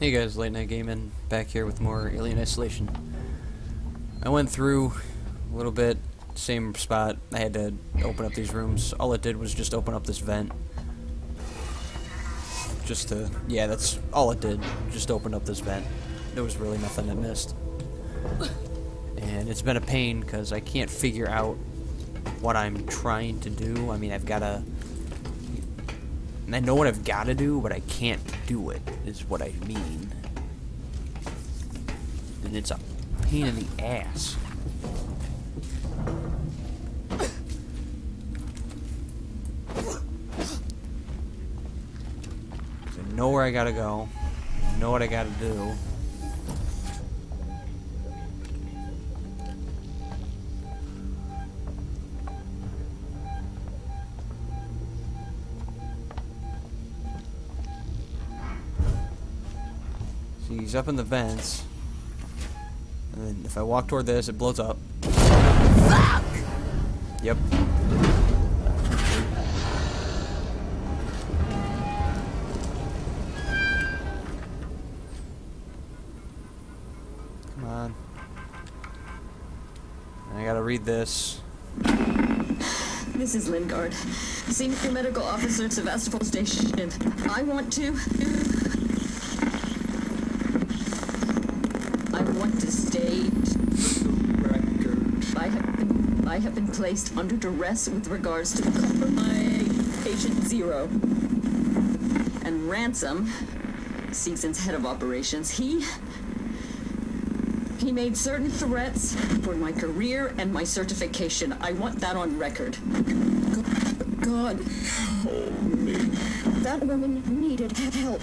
Hey guys, Late Night Gaming, back here with more Alien Isolation. I went through a little bit, same spot, I had to open up these rooms. All it did was just open up this vent. Just to, yeah, that's all it did, just opened up this vent. There was really nothing it missed. And it's been a pain, because I can't figure out what I'm trying to do. I mean, I've got to... I know what I've got to do, but I can't do it, is what I mean. And it's a pain in the ass. I know where I gotta go. I know what I gotta do. He's up in the vents. And then if I walk toward this, it blows up. Yep. Come on. I gotta read this. This is Lingard, Senior Medical Officer at Sevastopol Station. I want to. I want to state I have been, I have been placed under duress with regards to my patient zero. And Ransom, Seegson's head of operations, he. He made certain threats for my career and my certification. I want that on record. God. That woman needed help.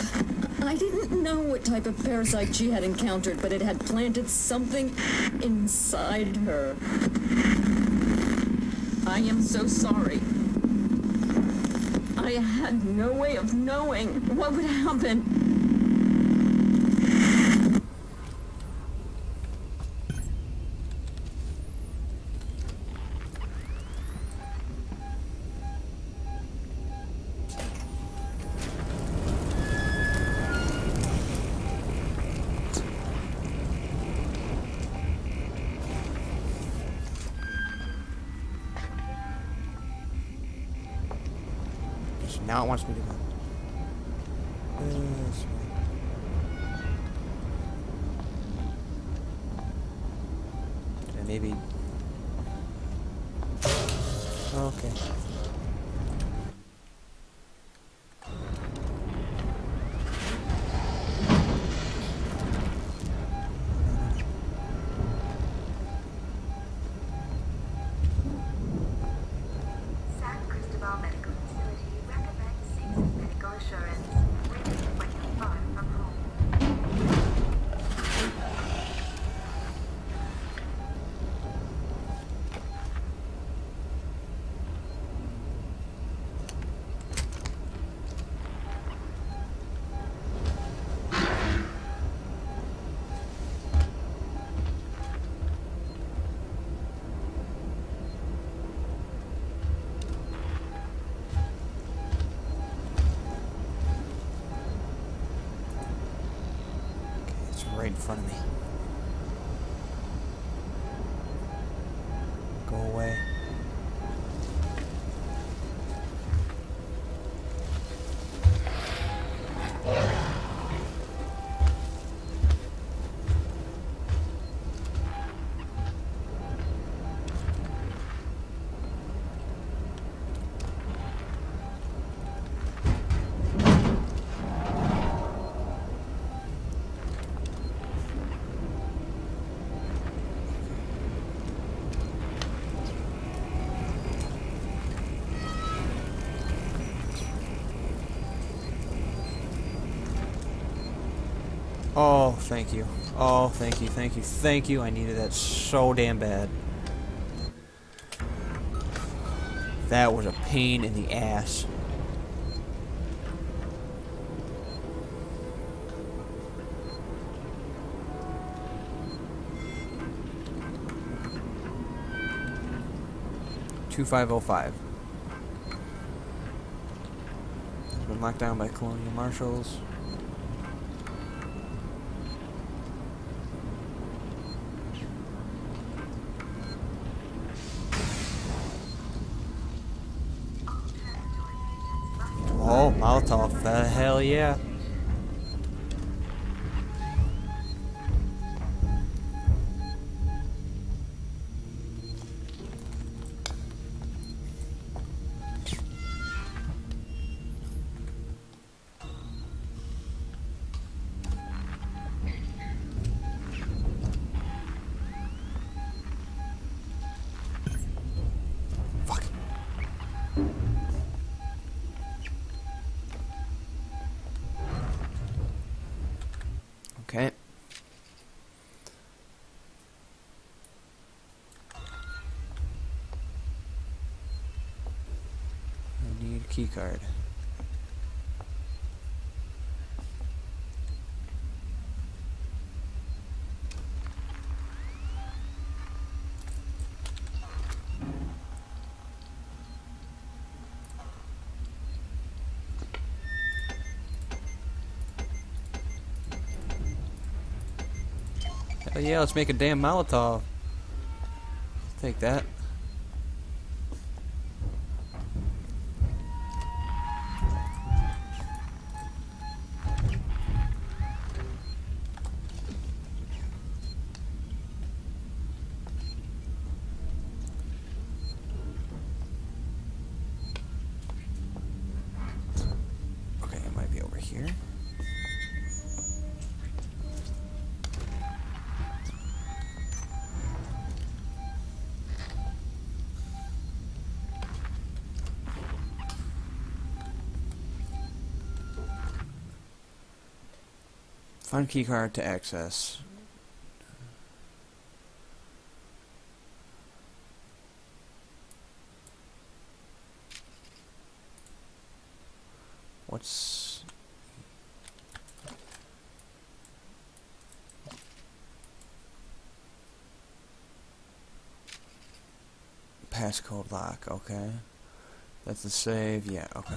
I didn't know what type of parasite she had encountered, but it had planted something inside her. I am so sorry. I had no way of knowing what would happen. Now it wants me to go. Uh, this way. Maybe. Front of me. Go away. Oh, thank you. Oh, thank you, thank you, thank you. I needed that so damn bad. That was a pain in the ass. Two five oh five. Been locked down by colonial marshals. Oh, Molotov. Uh, hell yeah. Okay. I need a key card. Yeah, let's make a damn Molotov. Take that. Find keycard to access. What's passcode lock? Okay, that's the save. Yeah. Okay.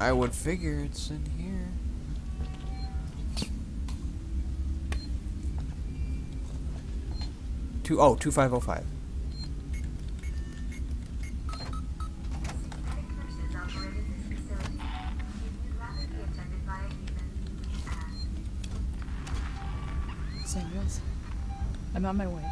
I would figure it's in here. Two oh two five oh five. Samuels, I'm on my way.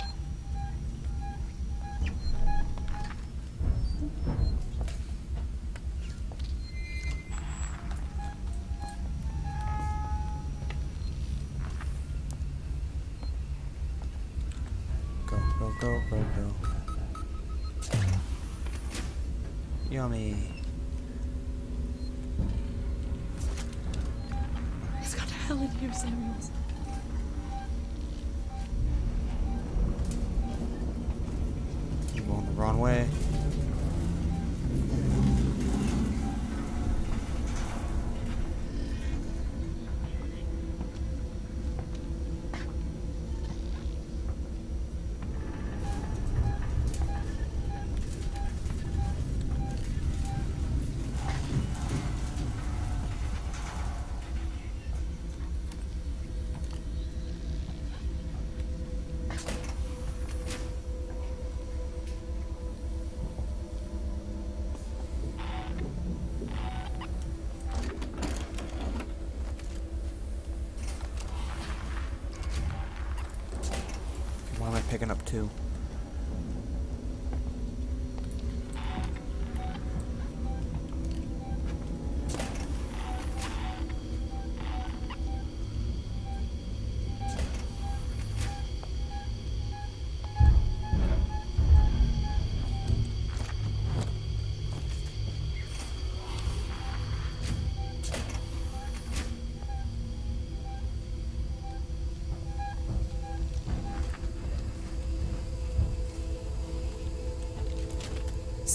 Hell in here, Samuels. You going the wrong way. I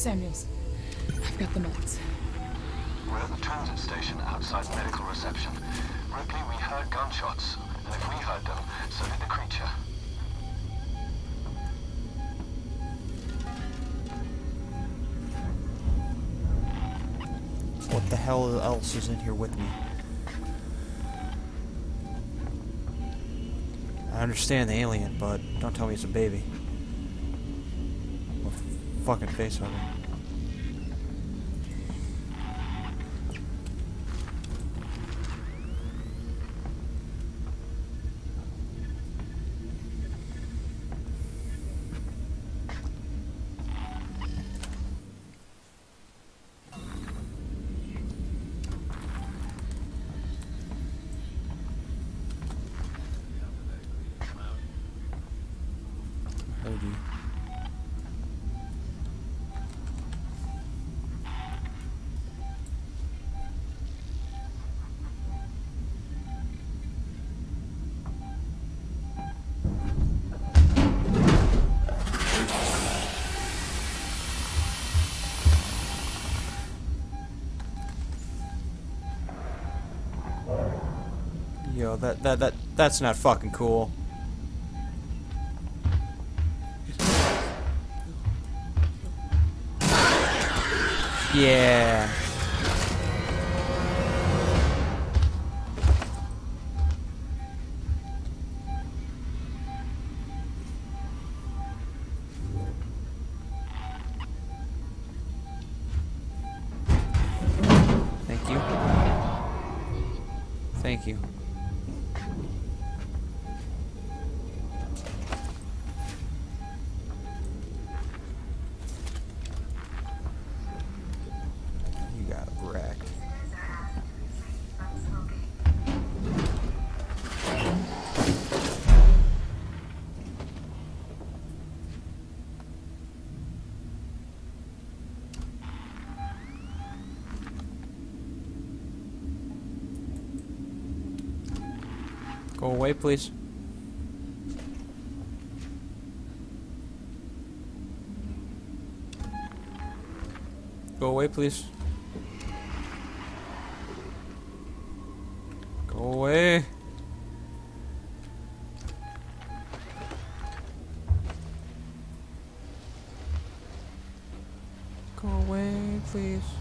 Samuels, I've got the meds. We're at the transit station outside medical reception. Ripley, we heard gunshots. And if we heard them, so did the creature. What the hell else is in here with me? I understand the alien, but don't tell me it's a baby. Fucking face hugger. Yo, that that that that's not fucking cool. Yeah. Thank you. Thank. You Go away, please. Go away, please. Go away. Go away, please.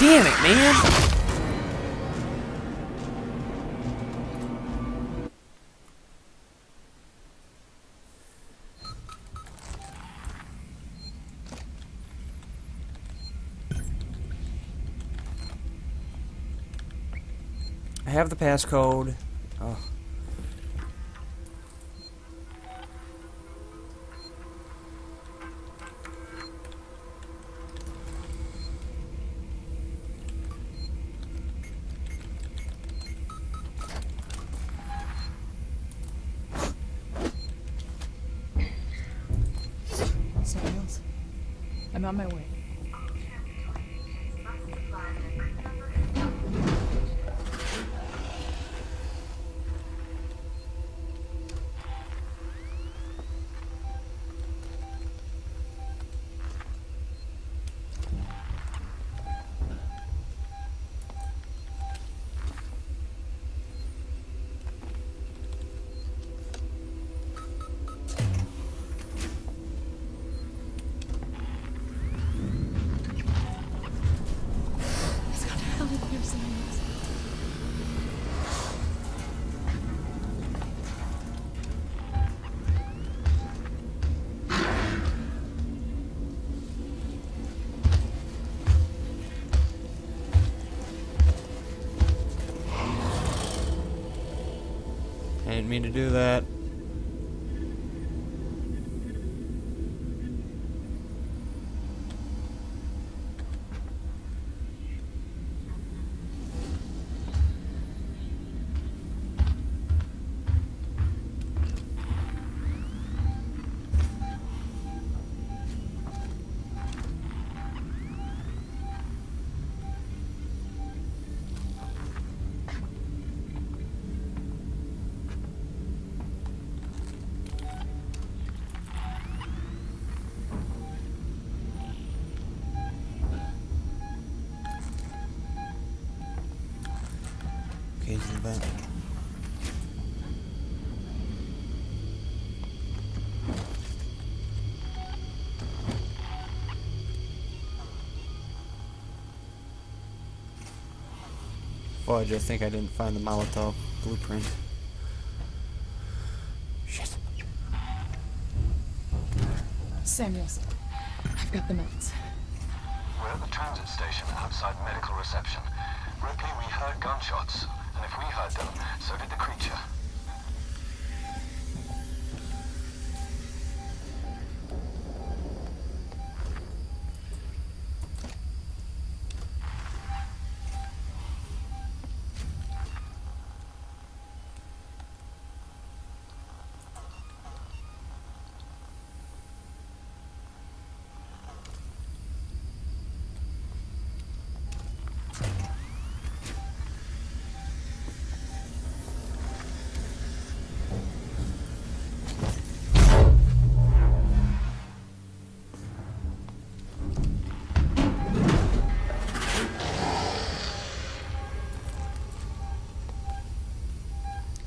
damn it, man! I have the passcode. Oh. Samuels, I'm on my way. Mean to do that. Fudge, I just think I didn't find the Molotov blueprint. Shit. Samuels, I've got the meds. We're at the transit station outside medical reception. Ripley, we heard gunshots. And if we heard them, so did the creature.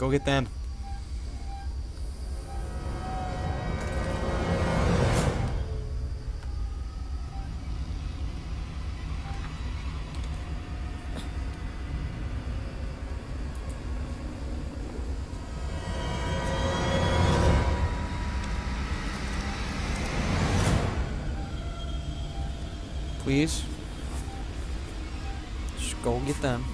Go get them. Please. Just go get them.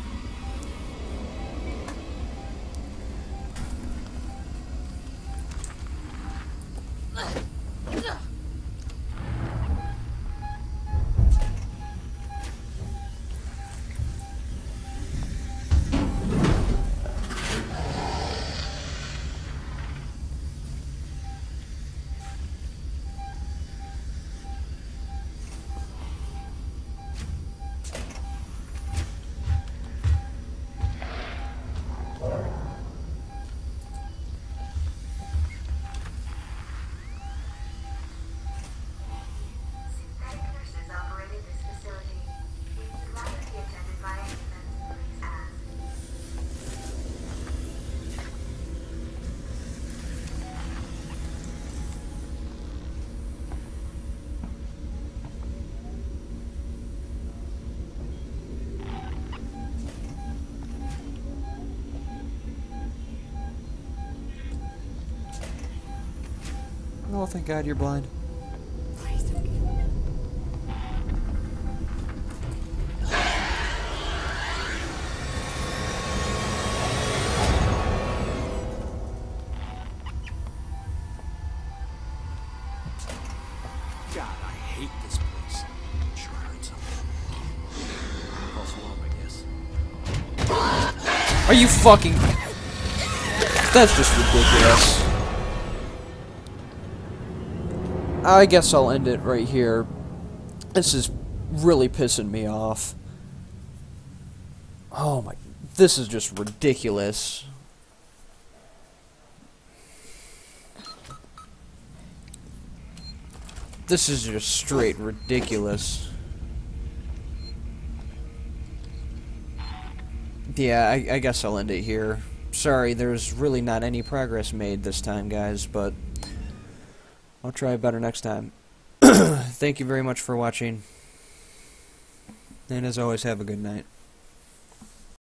Oh, thank God you're blind. God, I hate this place. Sure heard something. False alarm, I guess. Are you fucking... That's just ridiculous. I guess I'll end it right here. This is really pissing me off. Oh my... This is just ridiculous. This is just straight ridiculous. Yeah, I, I guess I'll end it here. Sorry, there's really not any progress made this time, guys, but I'll try better next time. Thank you very much for watching. And as always, have a good night.